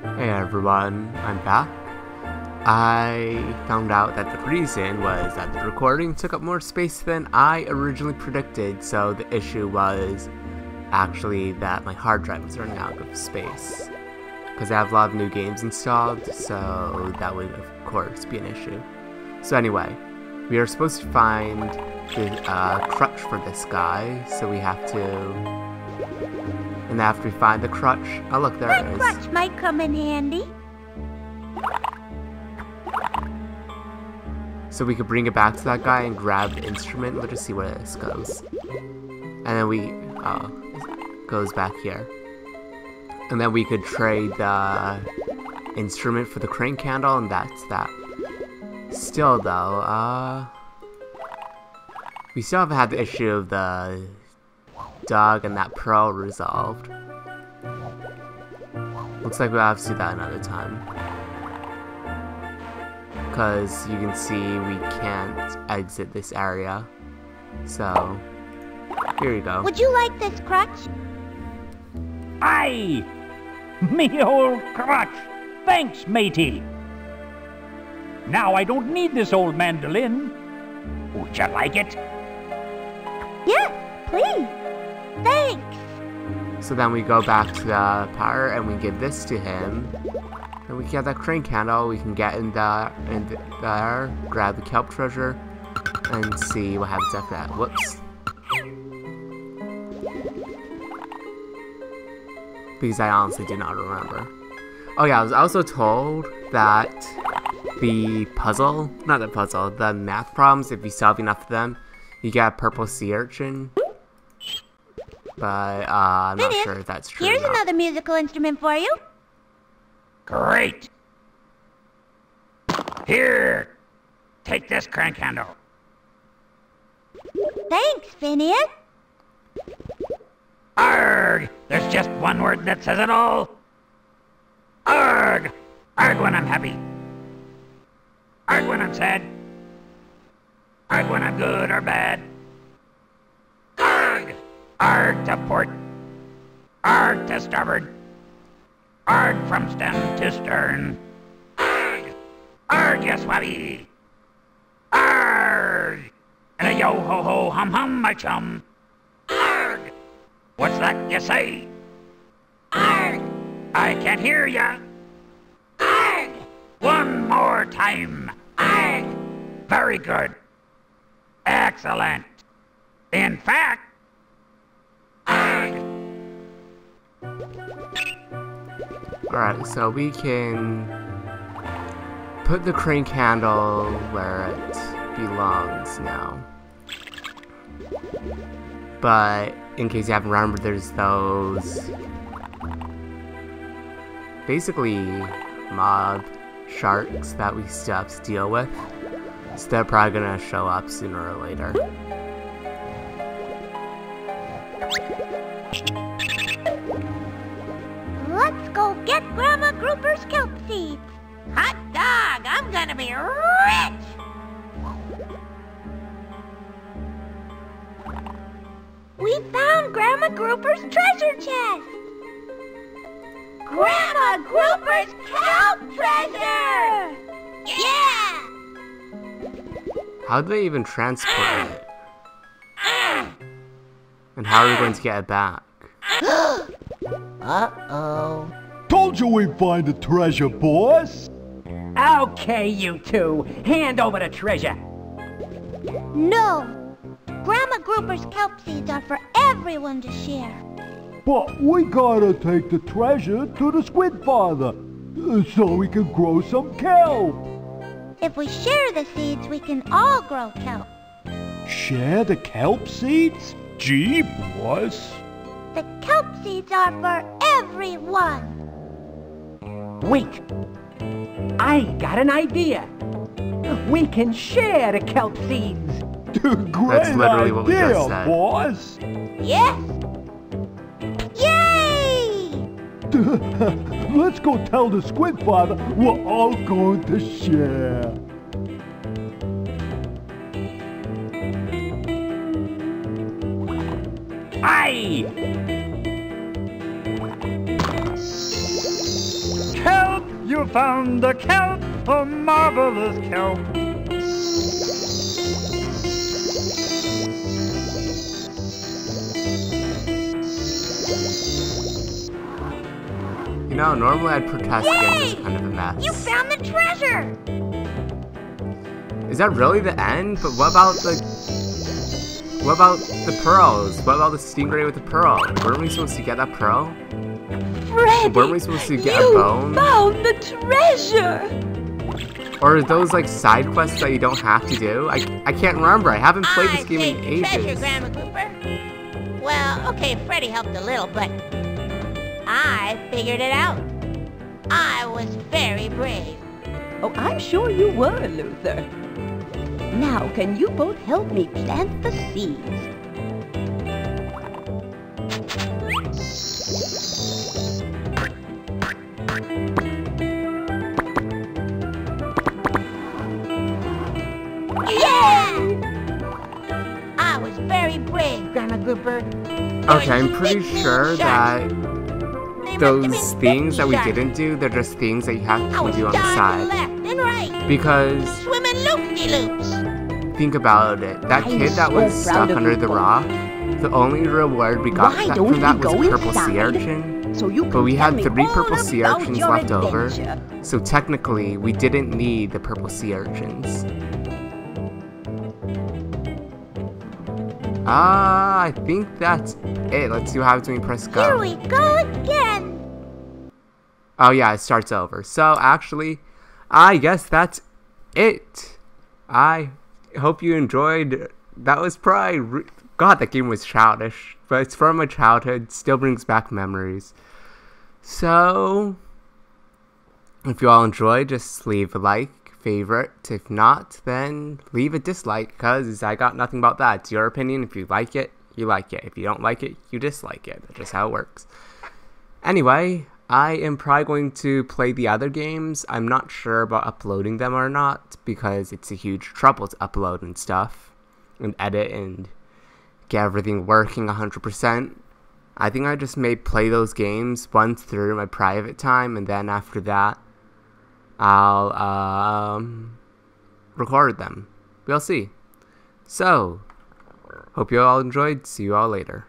Hey everyone, I'm back. I found out that the reason was that the recording took up more space than I originally predicted, so the issue was actually that my hard drive was running out of space. Because I have a lot of new games installed, so that would of course be an issue. So anyway, we are supposed to find the uh, crutch for this guy, so we have to and after we find the crutch, oh look, there that it is. crutch might come in handy. So we could bring it back to that guy and grab the instrument. Let's just see where this goes. And then we, oh, goes back here. And then we could trade the instrument for the crank handle, and that's that. Still though, uh, we still haven't had the issue of the dog and that pearl resolved. Looks like we'll have to do that another time. Because you can see we can't exit this area. So, here you go. Would you like this crutch? Aye! Me old crutch! Thanks, matey! Now I don't need this old mandolin. Would you like it? Yes, please. So then we go back to the power and we give this to him. And we get that crank handle, we can get in there, in there, grab the kelp treasure, and see what happens after that. Whoops. Because I honestly do not remember. Oh yeah, I was also told that the puzzle, not the puzzle, the math problems, if you solve enough of them, you get a purple sea urchin. But uh, I'm not Phineas, sure if that's true. Here's or not. another musical instrument for you. Great! Here! Take this crank handle. Thanks, Phineas. Arg! There's just one word that says it all. Arg! Arg when I'm happy. Arg when I'm sad. Arg when I'm good or bad. Arg! To port. Arg to starboard. Arg from stem to stern. Arg! Arg, yes, swabby! Arg! And a yo ho ho hum hum, my chum. Arg! What's that you say? Arg! I can't hear ya. Arg! One more time. Arg! Very good. Excellent. In fact, Alright, so we can put the crank handle where it belongs now. But in case you haven't remembered, there's those basically mob sharks that we still have to deal with. So they're probably gonna show up sooner or later. Let's go get Grandma Grouper's kelp seeds. Hot dog, I'm gonna be rich. We found Grandma Grouper's treasure chest. Grandma Grouper's kelp treasure! Yeah! How do they even transport it? And how are we going to get it back? Uh-oh. Told you we'd find the treasure, boss. Okay, you two, hand over the treasure. No! Grandma Grouper's kelp seeds are for everyone to share. But we gotta take the treasure to the Squid Father so we can grow some kelp. If we share the seeds, we can all grow kelp. Share the kelp seeds? Gee, boss. The kelp seeds are for everyone. Wait. I got an idea. We can share the kelp seeds. Great literally what we idea, just said. boss. Yes! Yay! Let's go tell the Squid Father we're all going to share. Aye! You found the kelp, a marvelous kelp. You know, normally I'd protest against this kind of a mess. You found the treasure! Is that really the end? But what about the... What about the pearls? What about the stingray with the pearl? Weren't we supposed to get that pearl? Freddi, Weren't we supposed to get a you bone? found the treasure. Or are those like side quests that you don't have to do? I, I can't remember. I haven't played this game in saved the treasure. Grandma Grouper. Well, okay, Freddi helped a little, but I figured it out. I was very brave. Oh, I'm sure you were, Luther. Now, can you both help me plant the seeds? Yeah! I was very brave, Grandma Grouper. Okay, I'm pretty sure that those things that we didn't. do, they're just things that you have to do on the side. left and right, Because think about it. That kid that was stuck under the rock, the only reward we got from that was a purple sea urchin. So you But we had three purple sea urchins left over. So technically, we didn't need the purple sea urchins. Ah, I think that's it. Let's see what happens when we press go. Here we go again. Oh yeah, it starts over. So actually, I guess that's it. I hope you enjoyed. That was probably God. That game was childish, but it's from my childhood. Still brings back memories. So, if you all enjoy, just leave a like, favorite. If not, then leave a dislike, cause I got nothing about that. It's your opinion. If you like it, you like it. If you don't like it, you dislike it. That's just how it works. Anyway, I am probably going to play the other games. I'm not sure about uploading them or not because it's a huge trouble to upload and stuff and edit and get everything working 100%. I think I just may play those games once through my private time and then after that I'll um, record them. We'll see. So, hope you all enjoyed. See you all later.